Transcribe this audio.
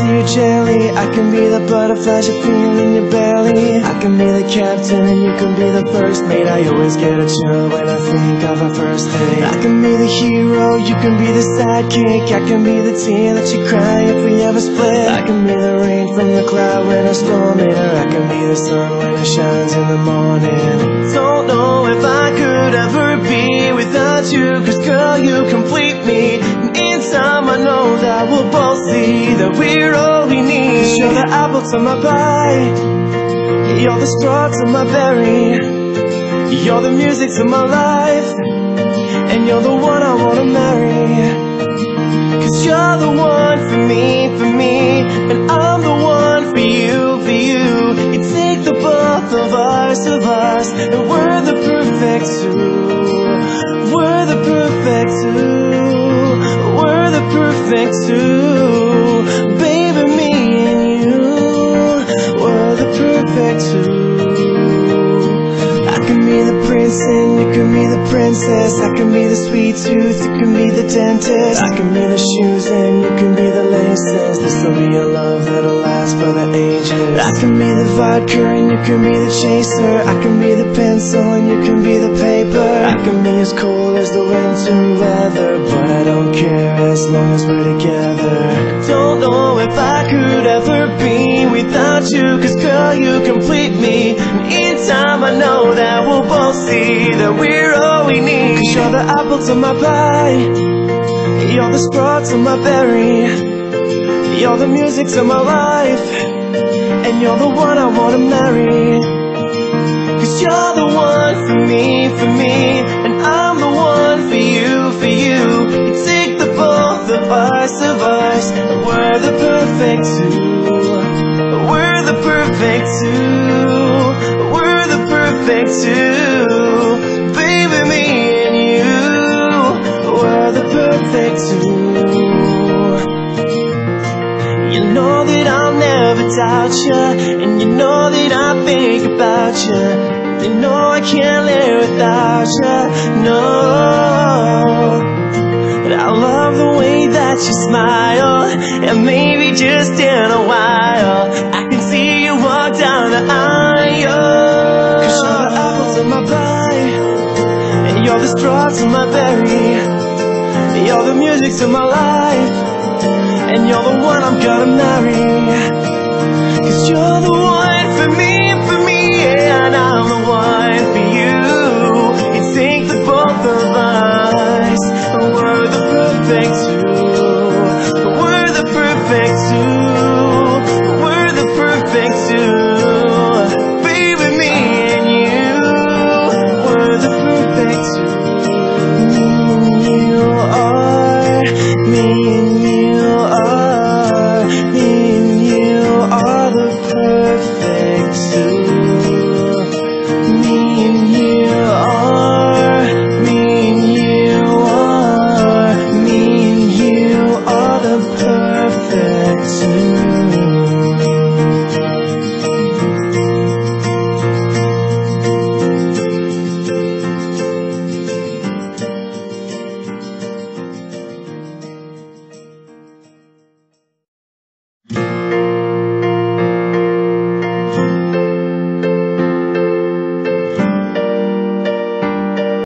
to your jelly. I can be the butterflies you feel in your belly. I can be the captain and you can be the first mate. I always get a chill when I think of our first date. I can be the hero, you can be the sidekick. I can be the tear that you cry if we ever split. I can be the rain from the cloud when a storm hit I can be the sun when it shines in the morning. Don't know if I could ever be without you to my pie You're the straw to my berry You're the music to my life. And you're the one I wanna marry. Cause you're the one for me, for me. And I'm the one for you, for you. You take the both of us, of us. And we're the perfect two. We're the perfect two. We're the perfect two princess. I can be the sweet tooth, you can be the dentist. I can be the shoes and you can be the laces. This'll be a love that'll last for the ages. I can be the vodka and you can be the chaser. I can be the pencil and you can be the paper. I can be as cold as the winter weather But I don't care as long as we're together. Don't know if I could ever be without you Cause girl you complete me. And in time I know that we'll both see That we're apple to my pie. You're the straw to my berry. You're the music to my life. And you're the one I wanna marry. Cause you're the one for me, for me. And I'm the one for you, for you. You take the both of us, of us. And We're the perfect two. We're the perfect two. We're the perfect two two you know that I'll never doubt you And you know that I think about you You know I can't live without you, no. But I love the way that you smile And maybe just in a while I can see you walk down the aisle. Cause you're the apple to my pie And you're the straw to my berry you're the music to my life And you're the one I'm gonna marry. Cause you're the one for me, for me And I'm the one for you. You take the both of us And we're the perfect two. We're the perfect two. The perfect two. Baby, me and you We're the perfect two.